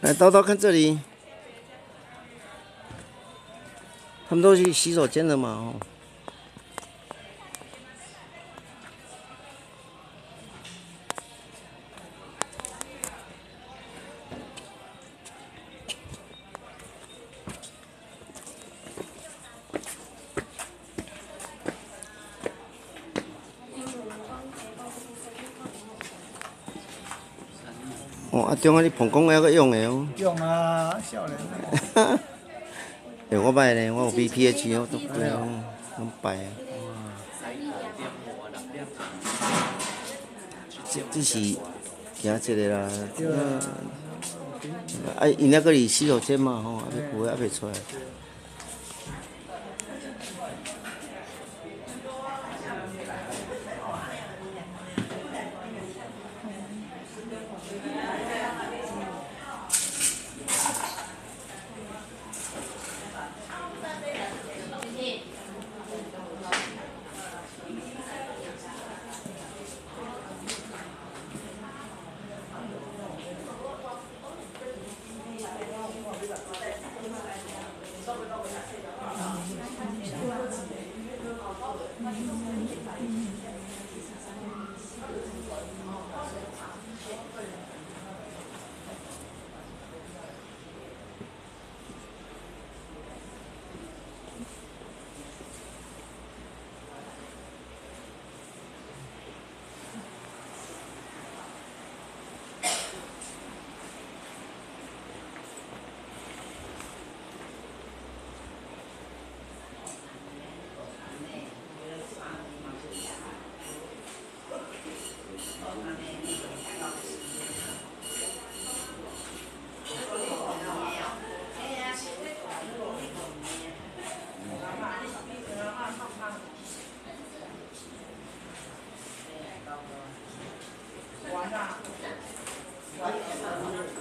来，叨叨看这里，他们都去洗手间了嘛？哦。哦，啊，中啊，你膀胱还个用的哦。用啊，少年啊。诶，我歹呢，我有 BPH 哦，都对哦，拢白啊。这这是行这个啦。啊，因那个是洗手间嘛吼，啊，要扶还袂出来。Thank you.